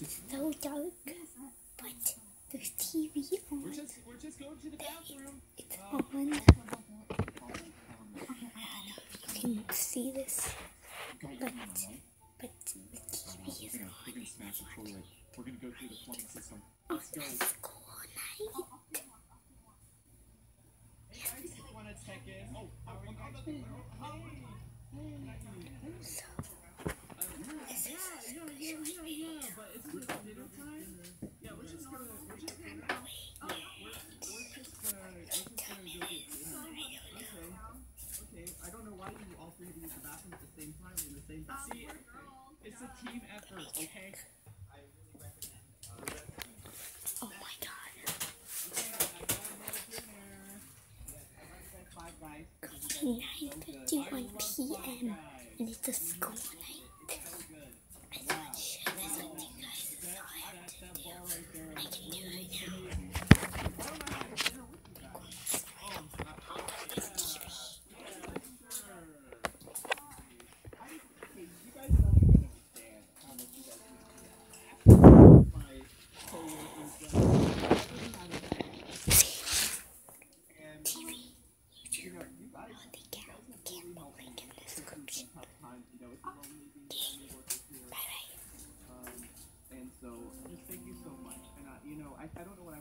It's so dark, but there's TV on. We're just, we're just going to the bathroom. It's on. I don't know if you can see this, but but the TV is on. We're gonna smash the toilet. We're gonna go through the plumbing system. Oh, Let's go. cool night. Hey guys, wanna check in? Oh, how are you guys? Hey. So Yeah, yeah, yeah, yeah, yeah. But isn't it dinner time? Yeah, we're just gonna, we're just gonna, yeah, we're, we're just gonna, we're just gonna go get dinner. Okay. Okay. I don't know why you all three use the bathroom at the same time in the same. See, it's a team effort. Okay. oh my god, it's 9:51 p.m. and it's a school night. I thought shit, I thought you guys saw it. I can do it now. This TV. TV, YouTube, all the camera, camera link in the description. Bye bye.